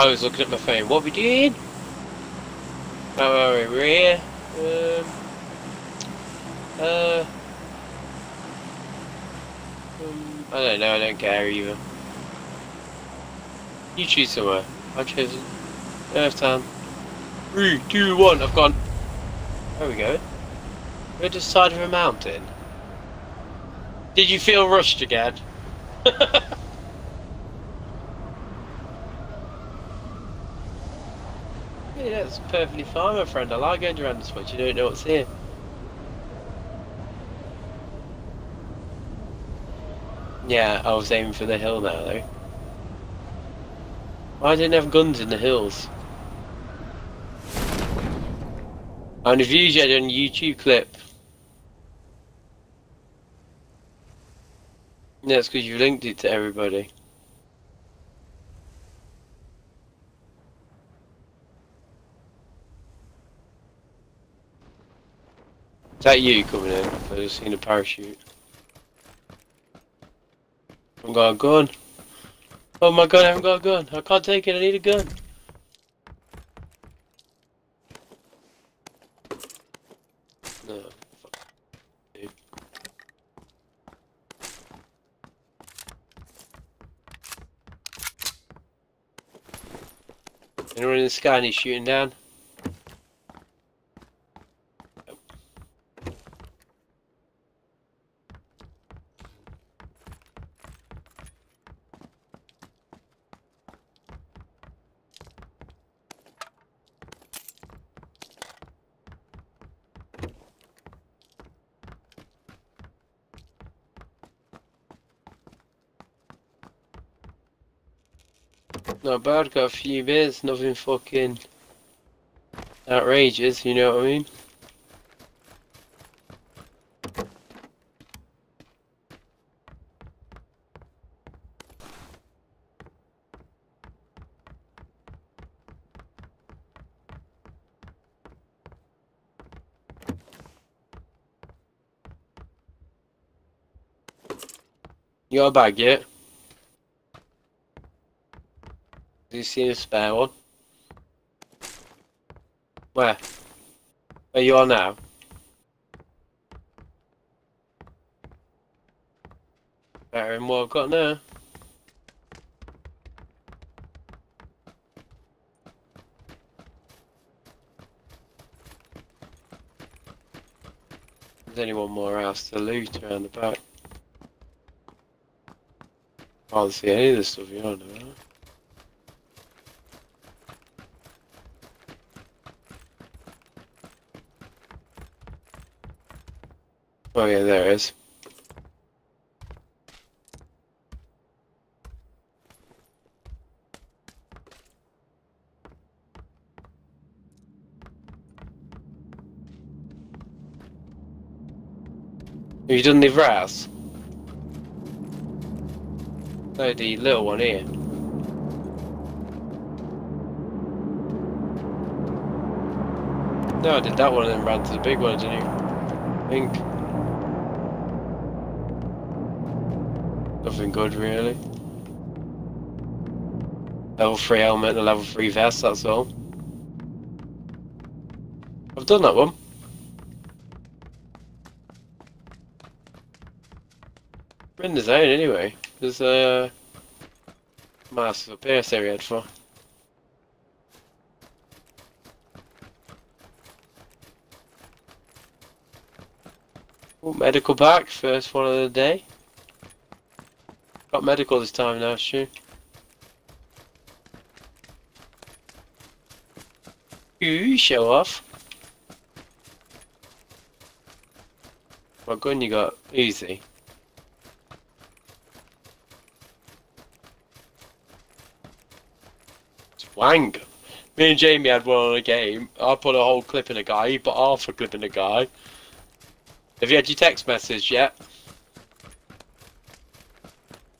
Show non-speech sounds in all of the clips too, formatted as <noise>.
I was looking at my phone. What we doing? Oh, we're here. Um, uh, um, I don't know. I don't care either. You choose somewhere. I've chosen Earth Town. Three, two, one. I've gone. There we go. We're at the side of a mountain. Did you feel rushed again? <laughs> Yeah, that's perfectly fine, my friend. I like going around this much. You don't know what's here. Yeah, I was aiming for the hill now, though. Why didn't have guns in the hills? And if you had on YouTube clip. That's because you linked it to everybody. Is that you coming in? I just seen a parachute. I haven't got a gun. Oh my god, I haven't got a gun. I can't take it, I need a gun. No. Anyone in the sky and he's shooting down? Not bad, got a few bits, nothing fucking outrageous, you know what I mean? You got a bag yet? You see a spare one? Where? Where you are now? Better than what I've got now. There's only one more house to loot around the back. Can't see any of the stuff you're on about. Oh yeah, there is. Have you done the grass? No, the little one here. No, I did that one and then ran to the big one, didn't you? I think. Nothing good, really. Level 3 helmet and a level 3 vest, that's all. I've done that one. We're in the zone anyway. There's a massive Pierce area head for. Oh, medical pack, first one of the day. Got medical this time now, Stu. You show off. What gun you got? Easy. Wank. Me and Jamie had one on a game. I put a whole clip in a guy, he put half a clip in a guy. Have you had your text message yet?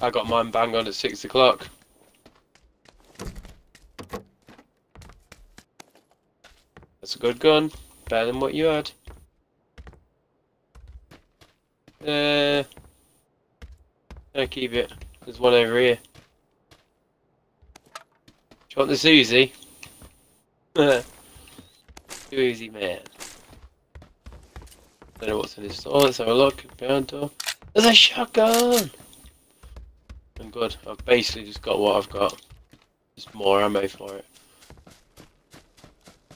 I got mine bang on at six o'clock. That's a good gun. Better than what you had. Uh, I keep it. There's one over here. you want Uzi? Too easy, man. Don't know what's in this store. Let's have a look. Door. There's a shotgun! Good. I've basically just got what I've got. Just more ammo for it.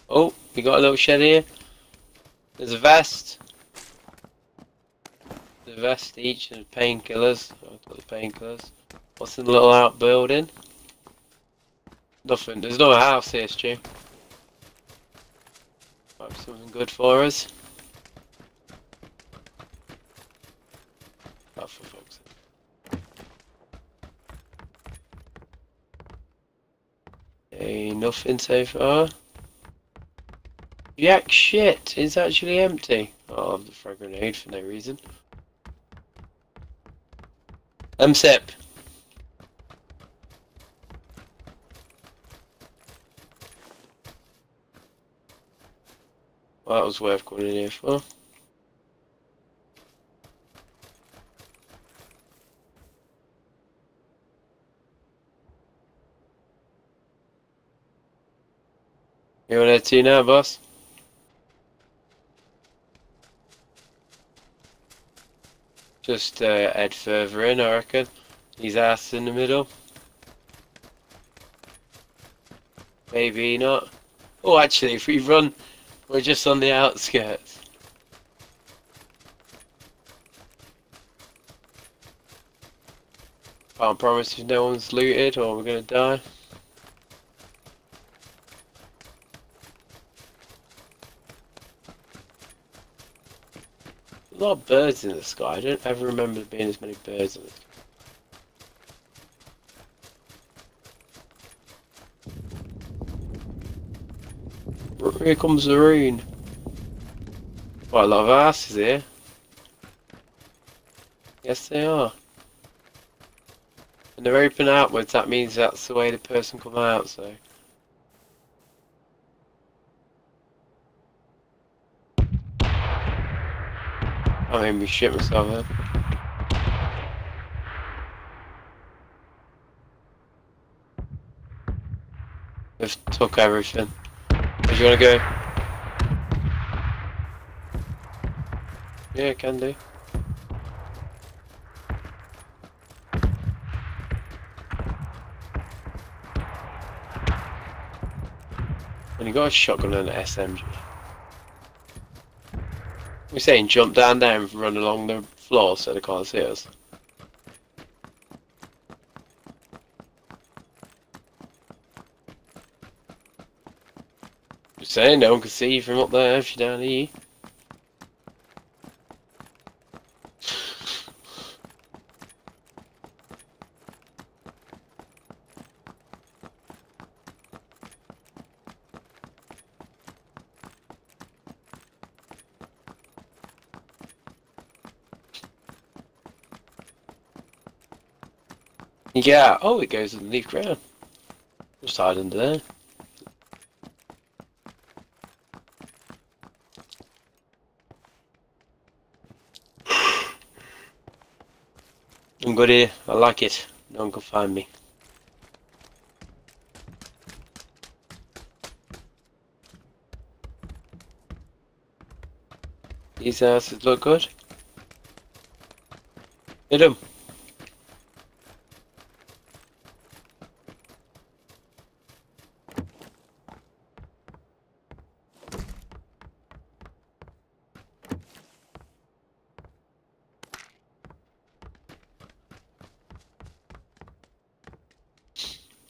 Oh, we got a little shed here. There's a vest. The vest each and painkillers. I've got the painkillers. What's in the little outbuilding? Nothing. There's no house here, Stu. Might be something good for us. Oh, for fuck's sake. Nothing so far. Yak shit, it's actually empty. Oh, I've the frag grenade for no reason. Um, MSIP. Well, that was worth going in here for. You want to tea now, boss? Just uh, head further in, I reckon. He's ass in the middle. Maybe not. Oh, actually, if we run, we're just on the outskirts. Can't promise if no one's looted or we're gonna die. A lot of birds in the sky. I don't ever remember there being as many birds in the sky. Here comes the rain. Quite a lot of asses here. Yes, they are. And they're open outwards, that means that's the way the person come out, so... I made me shit myself there. They've took everything. Where do you wanna go? Yeah, can do. And you got a shotgun and an SMG. We're saying jump down there and run along the floor so they can't see us. Just saying, no one can see you from up there if you're down here. Yeah, oh, it goes underneath the ground. Just hide under there. <sighs> I'm good here. I like it. No one can find me. These houses look good. Hit 'em.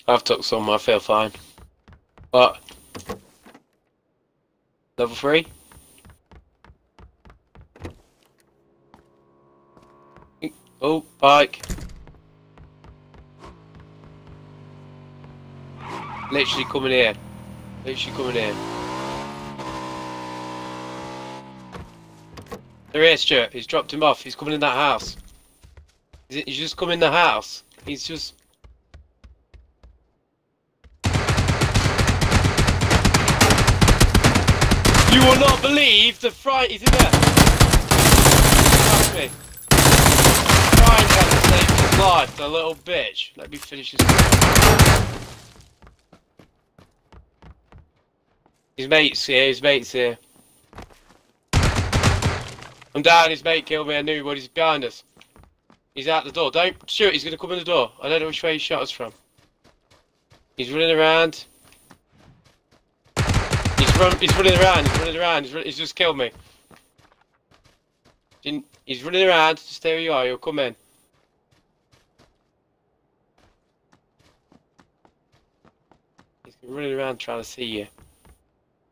I've took some, I feel fine. But level three? Oh, bike. Literally coming here. Literally coming here. There he is, Stuart. He's dropped him off. He's coming in that house. He's just come in the house. He's just will not believe the fright he's in there. Trust me. Trying to save his life, the little bitch. Let me finish this. His mate's here, his mate's here. I'm down, his mate killed me, I knew, but he's behind us. He's out the door. Don't shoot, he's gonna come in the door. I don't know which way he shot us from. He's running around. He's run he's running around, he's running around, he's, run he's just killed me. He's running around, just stay where you are, he'll come in. He's running around trying to see you.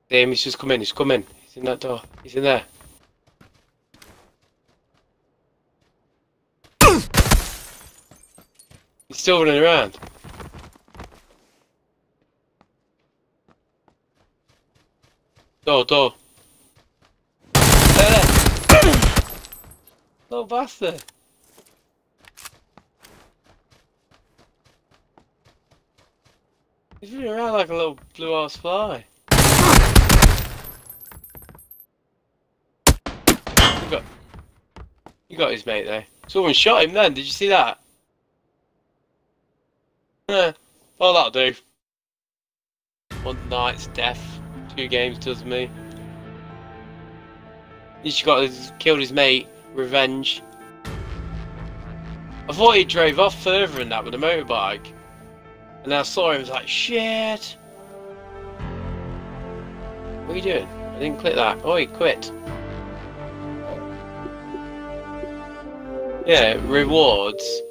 Damn, he's just come in, he's come in. He's in that door. He's in there. He's still running around. Door, door. There, there. Little bastard. He's running around like a little blue ass fly. You got, you got his mate there. Someone shot him then, did you see that? Well that'll do. One night's death. Two games does me. He's got his, killed his mate. Revenge. I thought he drove off further than that with a motorbike. And I saw him, I was like, shit! What are you doing? I didn't click that. Oh, he quit. Yeah, rewards.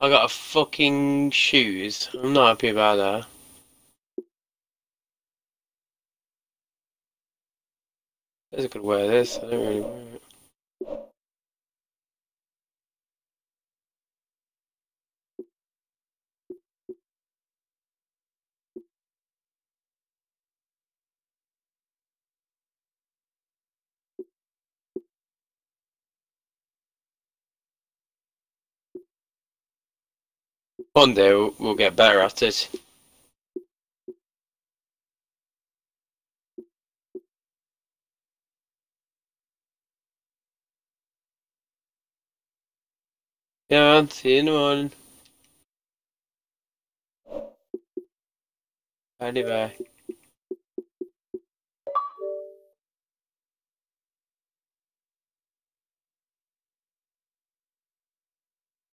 I got a fucking shoes. I'm not happy about that. I could wear this. I don't really wear it. One day we'll get better at it. See you in the bye.